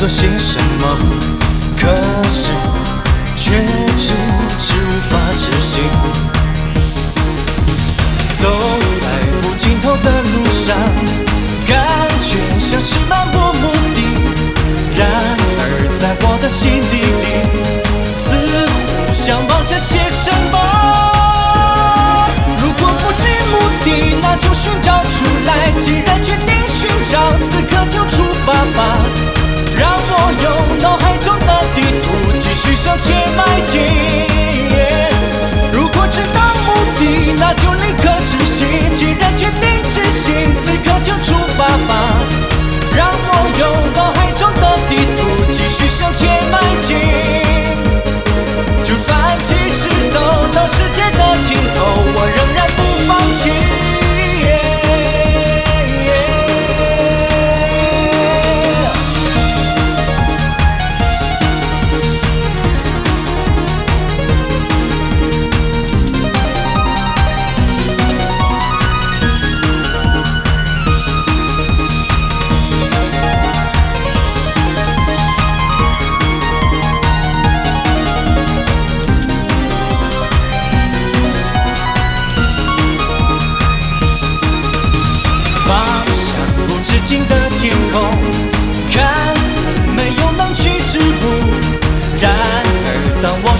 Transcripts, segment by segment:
做些什么，可是却迟迟无法执行。走在无尽头的路上，感觉像是漫无目的。然而在我的心底里，似乎想望着些什么。如果不知目的，那就寻找出来。既然决定寻找，此刻就出发吧。向前迈进。如果知道目的，那就立刻执行。既然决定执行，此刻就出发吧。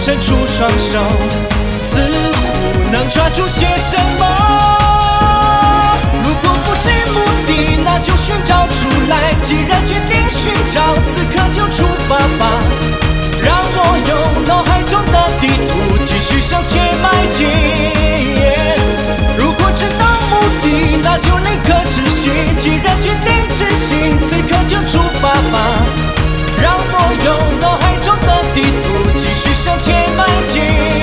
伸出双手，似乎能抓住些什么。如果不知目的，那就寻找出来。既然决定寻找，此刻就出发吧。让我用脑海中的地图继续向前迈进。如果知道目的，那就立刻执行。既然决定执行，此刻就出发吧。让我用脑海中的地图继续向前情。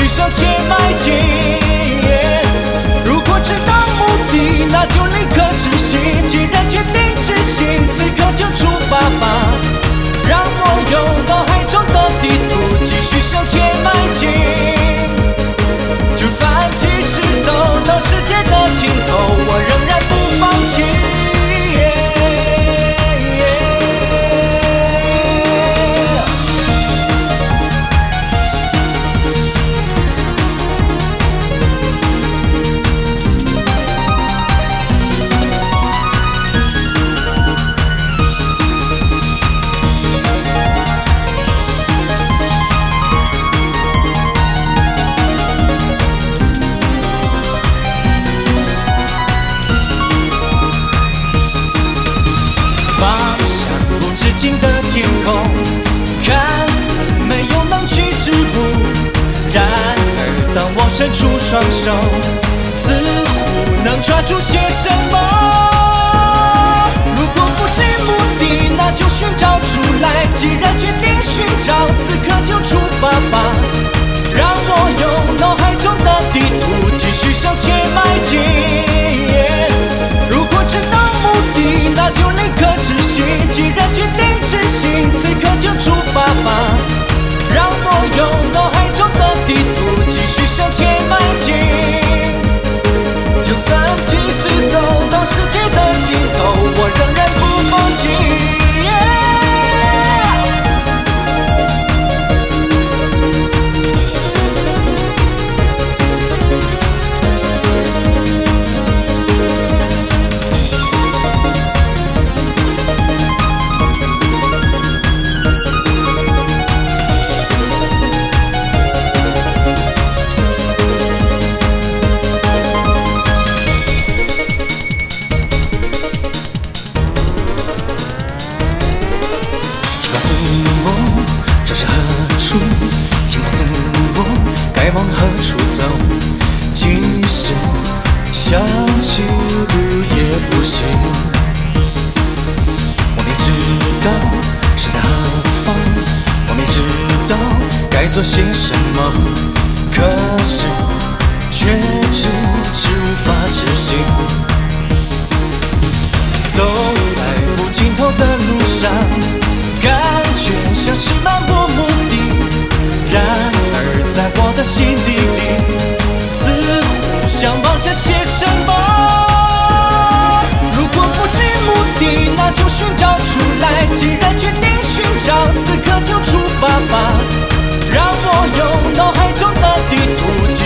去向前迈进。如果知道目的，那就立刻执行。既然决定执行，此刻就出发吧。让我用脑海中的地图继续向前伸出双手，似乎能抓住些什么。如果不是目的，那就寻找出来。既然决定寻找，此刻就出发吧。让我用脑海中的地图，继续向前迈进。如果知道目的，那就立刻执行。既然决定执行，此刻就出发吧。让我用脑海中的地图。继续向前迈进，就算即使走到世界的尽头，我仍。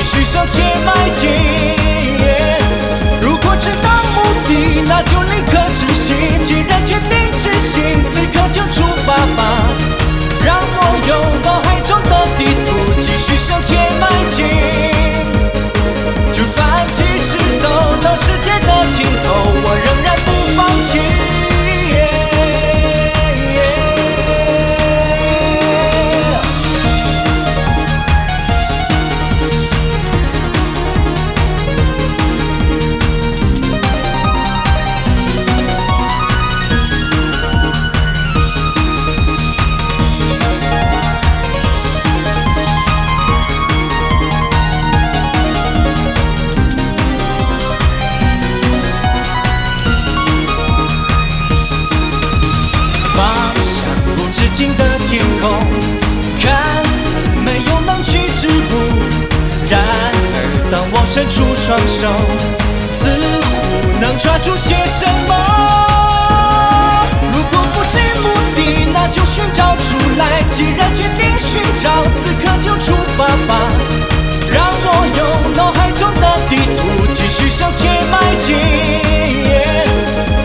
续向前迈进。如果知道目的，那就立刻执行。既然决定执行，此刻就出发吧。让我拥抱海中的地图继续向前迈进。伸出双手，似乎能抓住些什么。如果不知目的，那就寻找出来。既然决定寻找，此刻就出发吧。让我用脑海中的地图继续向前迈进。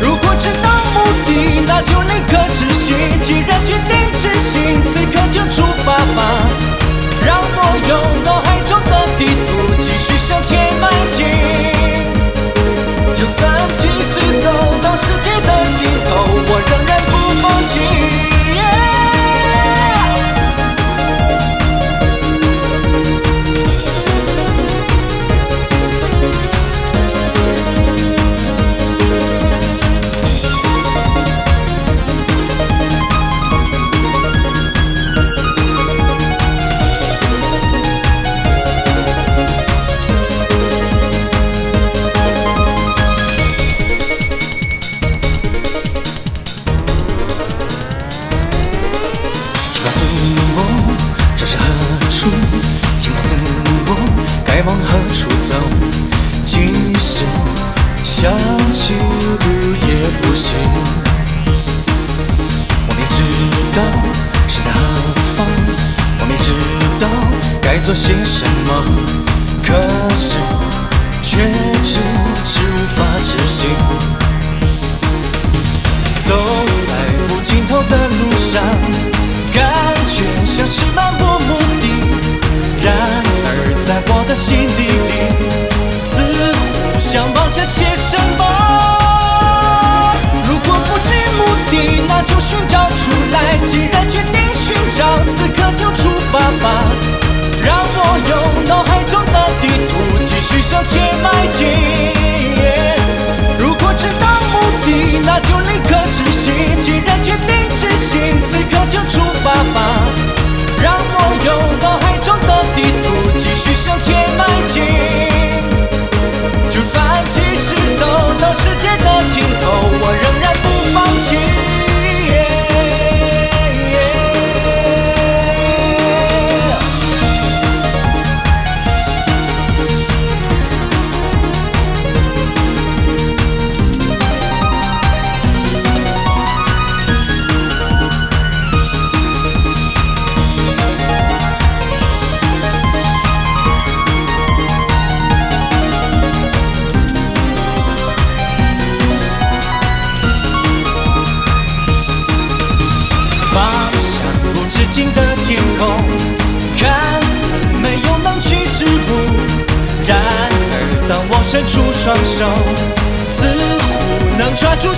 如果知道目的，那就立刻执行。既然决定执行，此刻就出发吧。让我用脑海中的地图继续向前迈进，是却迟迟无法执行。走在不尽头的路上，感觉像是漫无目的。然而在我的心底里，似乎向往着些什么。如果不知目的，那就寻找出来。既然决定寻找，此刻就出发吧。继续向前迈进。如果知道目的，那就立刻执行。既然决定执行，此刻就出发吧。让我用脑海中的地图继续向前迈进。就算即使走到世界的尽头，我仍然不放弃。抓住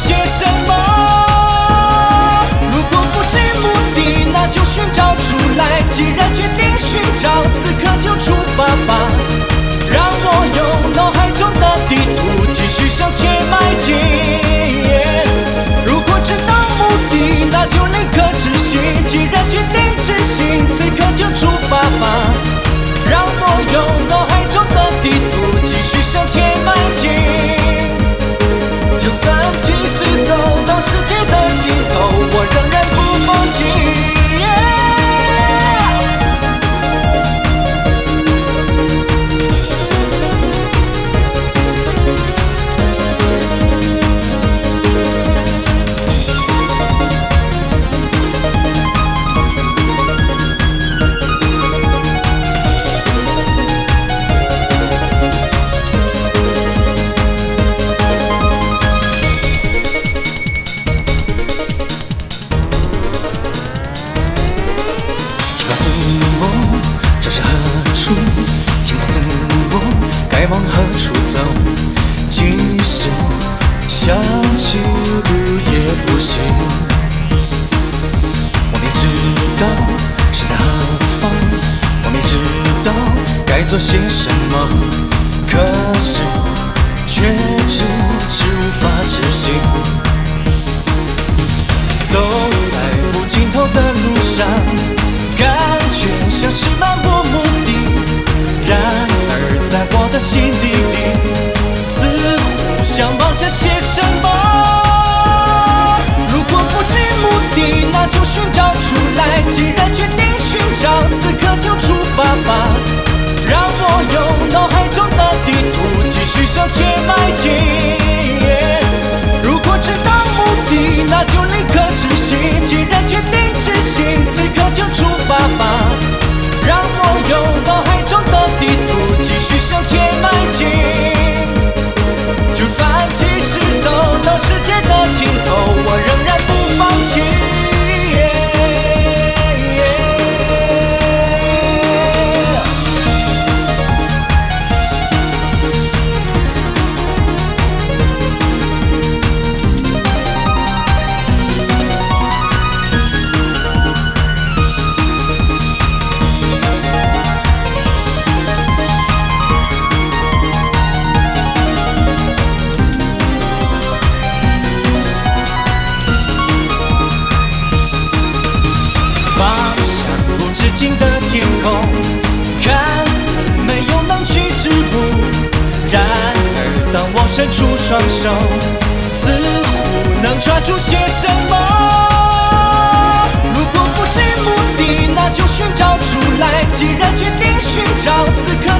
做些什么？可是却迟迟无法执行。走在无尽头的路上，感觉像是漫无目的。然而在我的心底里，似乎向往着些什么。如果不知目的，那就寻找出来。既然决定寻找，此刻就出发吧。继续向前迈进。如果知道目的，那就立刻执行。既然决定执行，此刻就出发吧。让我拥抱海中的地图继续向前迈进。就算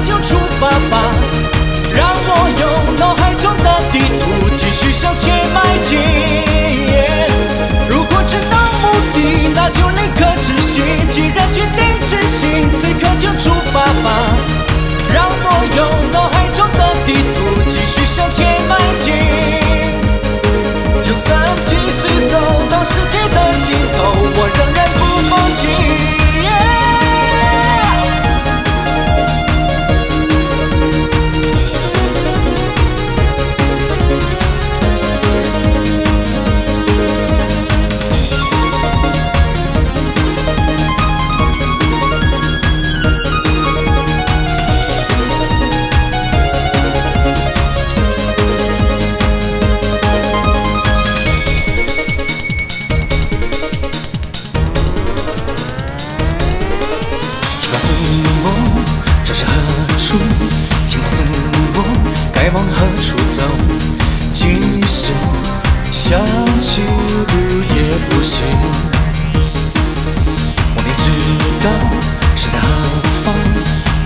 就出发吧。出走，即使想起不也不行。我明知道是在何方，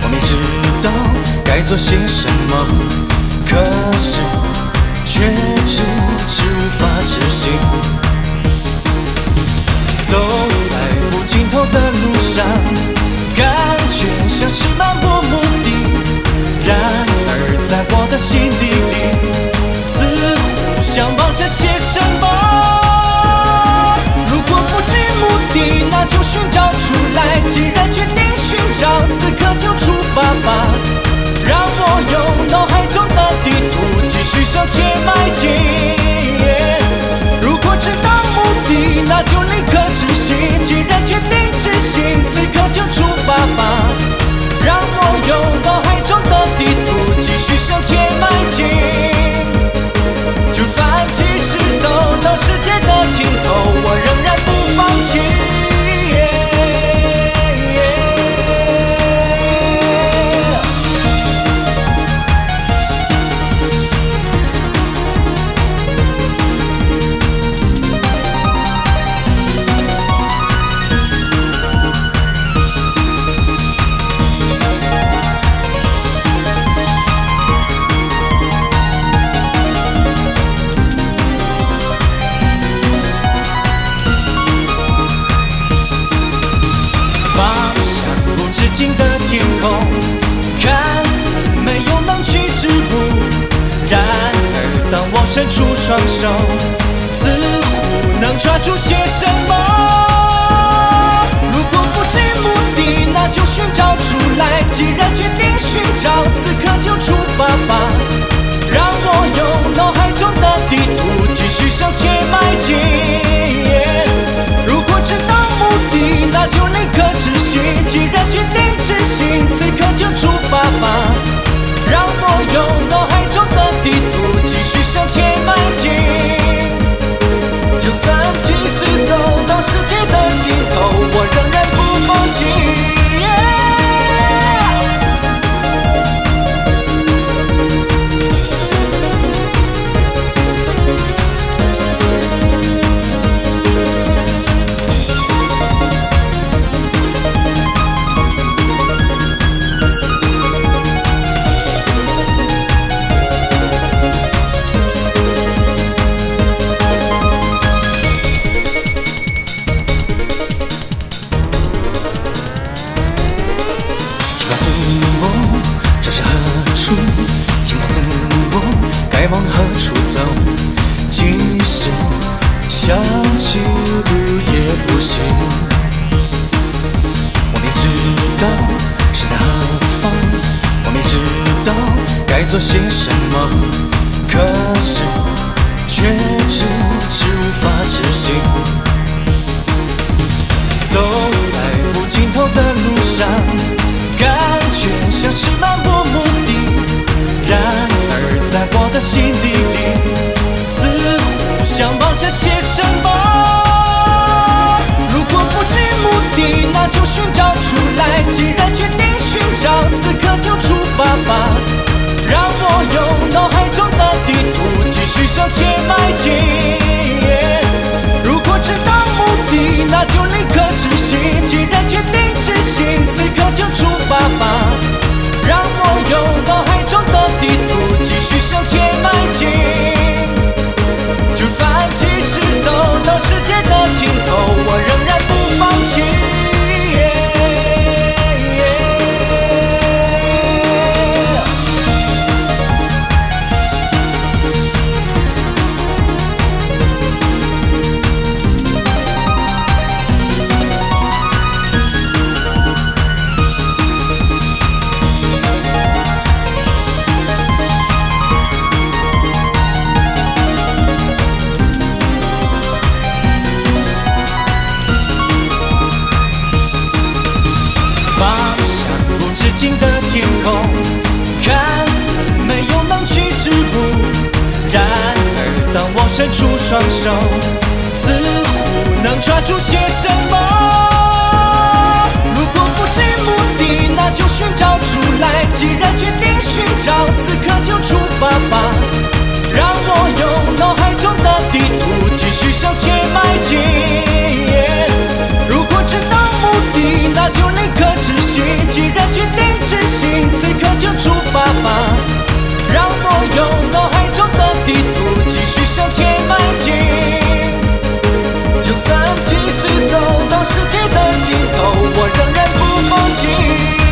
我明知道该做些什么，可是却迟迟无法执行。走在无尽头的路上，感觉像是漫无目的。然而在我的心底。寻找出来既然决定寻找此刻就出发吧。让我用脑海中的地图继续向前迈进。如果知道目的那就立刻执行。既然决定执行此刻就出双手，似乎能抓住些什么。如果不知目的，那就寻找出来。既然决定寻找，此刻就出发吧。让我用脑海中的地图继续向前迈进。如果知道目的，那就立刻执行。既然决定执行，此刻就出发吧。继续向前迈进。就算即使走到世界的尽头，我仍然图继续向前迈进。方向无止境的天空，看似没有能去之路。然而，当我伸出双手，似乎能抓住些什么。如果不知目的，那就寻找出来。既然决定寻找，此刻就出发吧。让我用脑海中的地图继续向前迈进。那就立刻执行。既然决定执行，此刻就出发吧。让我用脑海中的地图继续向前迈进。就算即使走到世界的尽头，我仍然不放弃。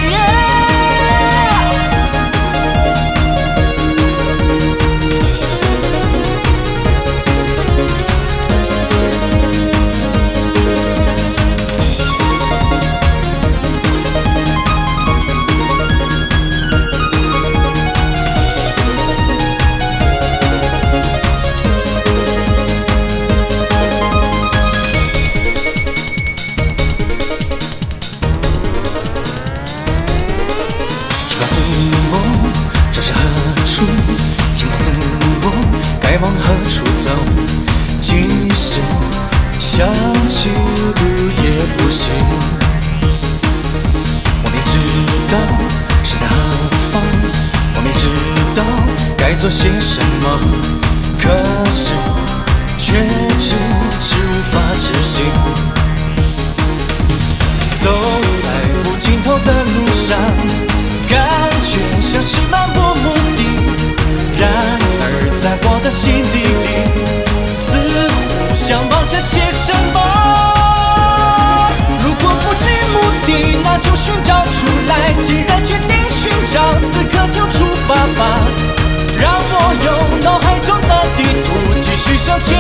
进。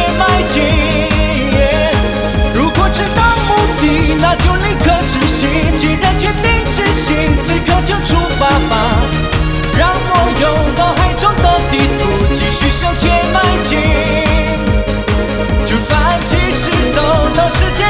如果知道目的，那就立刻执行。既然决定执行，此刻就出发吧。让我用脑海中的地图继续向前迈进。就算即使走到世界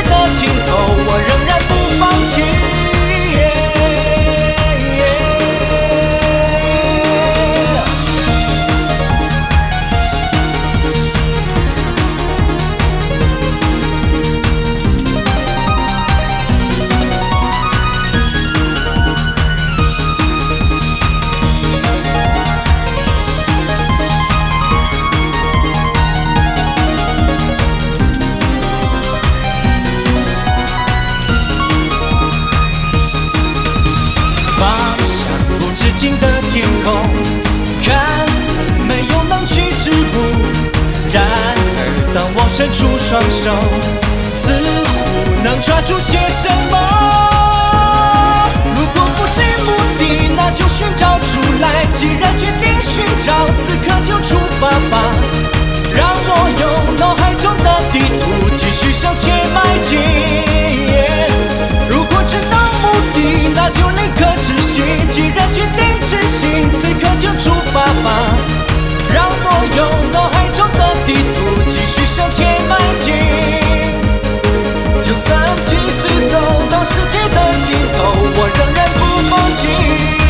近的天空，看似没有能去之步。然而，当我伸出双手，似乎能抓住些什么。如果不知目的，那就寻找出来。既然决定寻找，此刻就出发吧。让我用脑海中的地图继续向前迈进。如果知道目的，那就立刻既然决定执行，此刻就出发吧。让我用脑海中的地图继续向前迈进，就算即使走到世界的尽头，我仍然不放弃。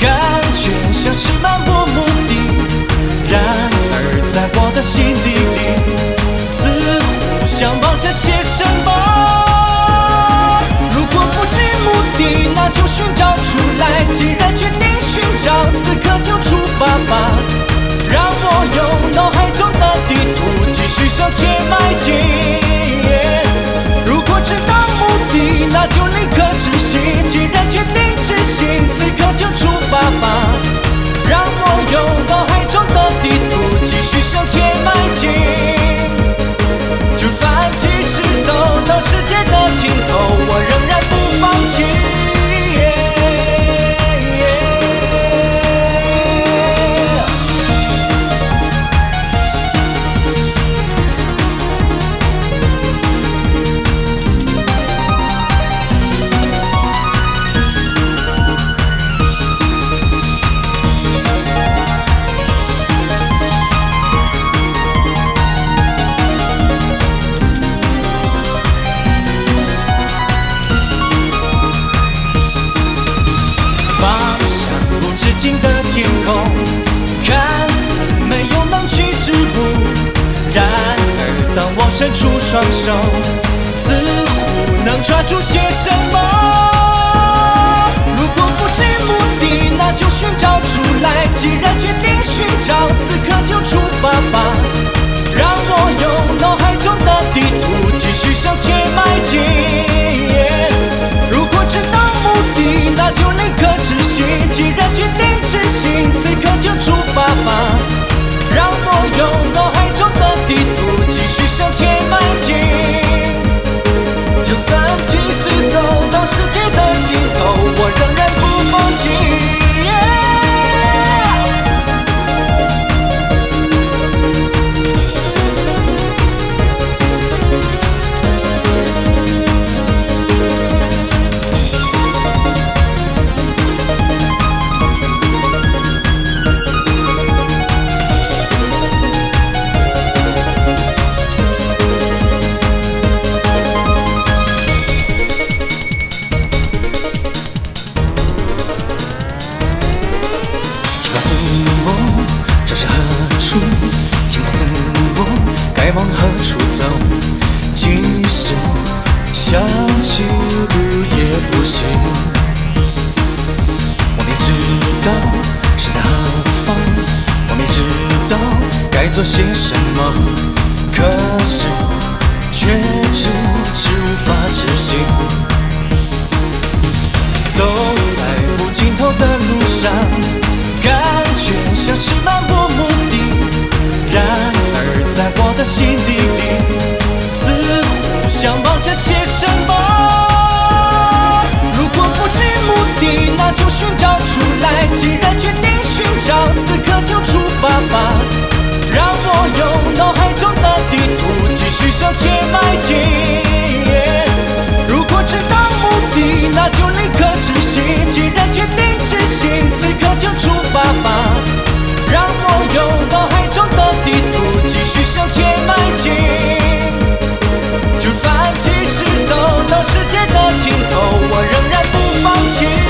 感觉像是漫无目的。然而在我的心底里，似乎向往着些什么。如果不知目的，那就寻找出来。既然决定寻找，此刻就出发吧。让我用脑海中的地图继续向前迈进。就出发吧。让我用脑海中的地图继续向前迈进。就算即使走到世界的尽头，我仍然不放弃。双手，似乎能抓住些什么。如果不知目的，那就寻找出来。既然决定寻找，此刻就出发吧。让我用脑海中的地图继续向前迈进。如果知道目的，那就立刻执行。既然决定执行，此刻就出发吧。做些什么，可是却迟迟无法执行。走在无尽头的路上，感觉像是漫无目的。然而在我的心底里，似乎想望着些什么。如果不知目的，那就寻找出来。既然决定寻找，此刻就出发吧。用脑海中的地图继续向前迈进。如果知道目的，那就立刻执行。既然决定执行，此刻就出发吧。让我用脑海中的地图继续向前迈进。就算即使走到世界的尽头，我仍然不放弃。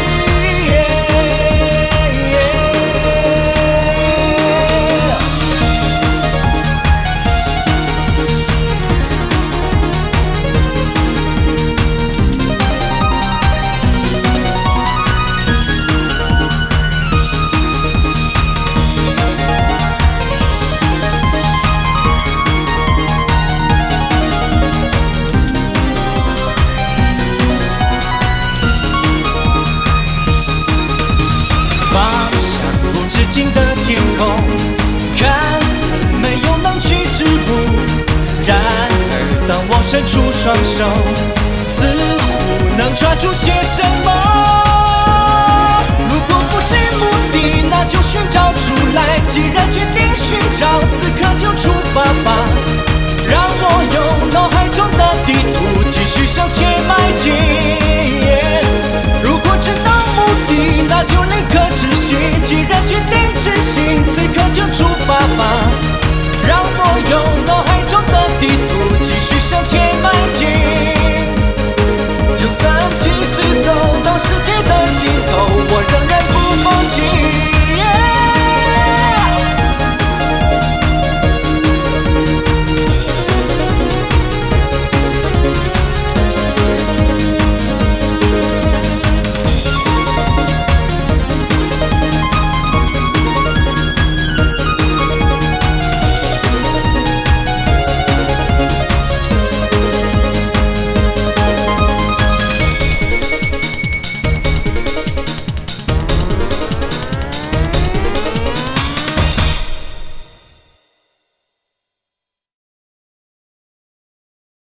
向前